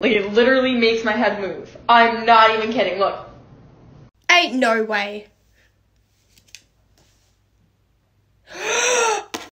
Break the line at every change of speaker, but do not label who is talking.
Like it literally makes my head move. I'm not even kidding. Look.
Ain't no way.